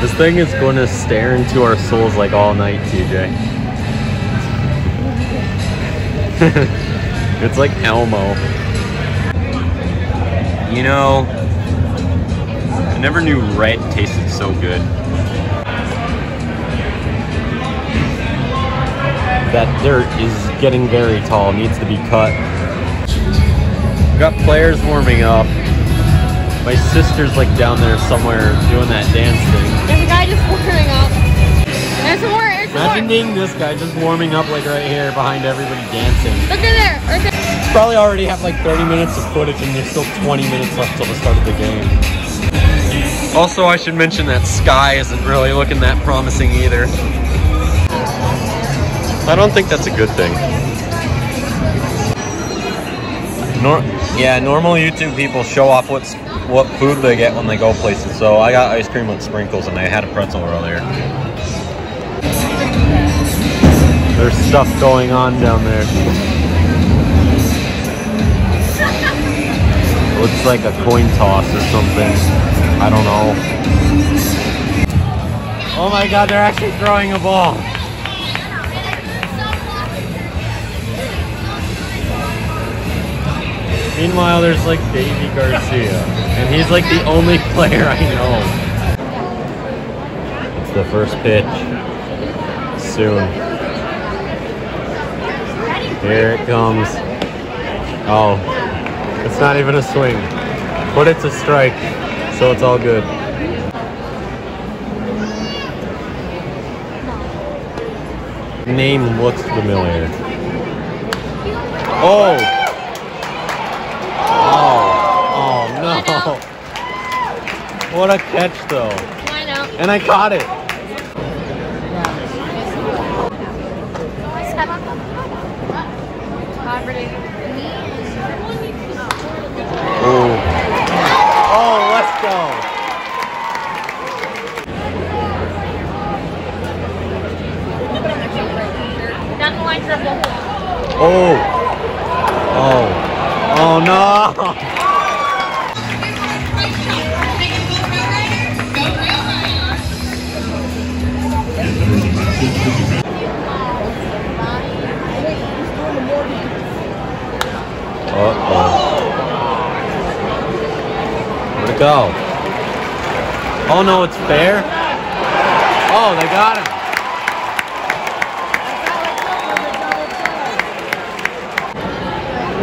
This thing is going to stare into our souls like all night, TJ. it's like Elmo. You know, I never knew red tasted so good. That dirt is getting very tall, needs to be cut. Got players warming up. My sister's like down there somewhere doing that dance thing. There's a guy just warming up. There's more. There's Imagine more. being this guy just warming up like right here behind everybody dancing. Look at there. Right there. Probably already have like 30 minutes of footage and there's still 20 minutes left till the start of the game. Also, I should mention that Sky isn't really looking that promising either. I don't think that's a good thing. Nor yeah, normal YouTube people show off what's what food they get when they go places. So I got ice cream with sprinkles and I had a pretzel earlier. There's stuff going on down there. Looks like a coin toss or something. I don't know. Oh my god, they're actually throwing a ball. Meanwhile, there's like Deivi Garcia, and he's like the only player I know. It's the first pitch. Soon. Here it comes. Oh, it's not even a swing, but it's a strike, so it's all good. Name looks familiar. Oh! Oh, oh no! What a catch though. And I caught it. Oh. Oh, let's go. Down the line triple. Oh. Oh. Oh no. Uh-oh. Where'd it go? Oh no, it's fair? Oh, they got him.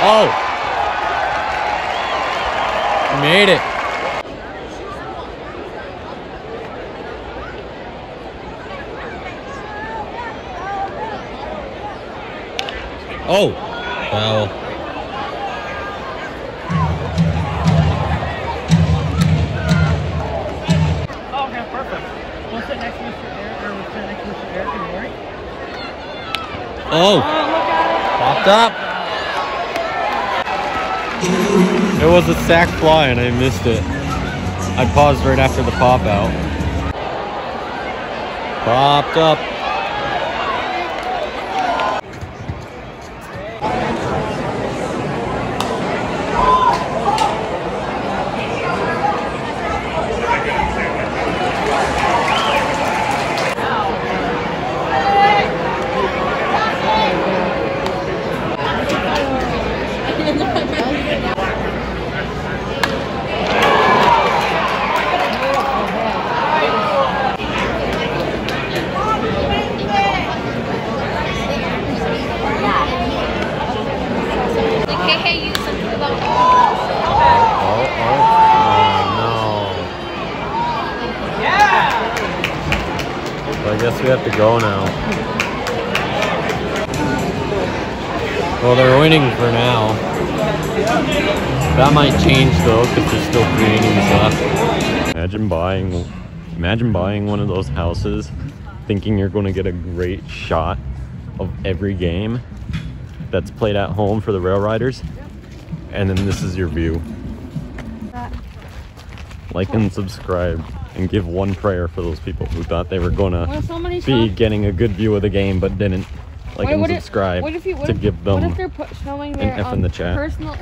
Oh. He made it. Oh. Foul. Oh, perfect. We'll next Mr. Eric, or we'll sit next to Mr. Eric in the morning. Oh. oh. Look at it. Popped up. It was a sac fly and I missed it. I paused right after the pop out. Popped up. Guess we have to go now. Well, they're winning for now. That might change though, because there's still three innings left. Imagine buying, imagine buying one of those houses, thinking you're going to get a great shot of every game that's played at home for the Rail Riders, and then this is your view. Like and subscribe, and give one prayer for those people who thought they were gonna if be getting a good view of the game, but didn't. Like what- and what if- subscribe what if you, what to if, give them What if they're showing an their F in um, the chat. personal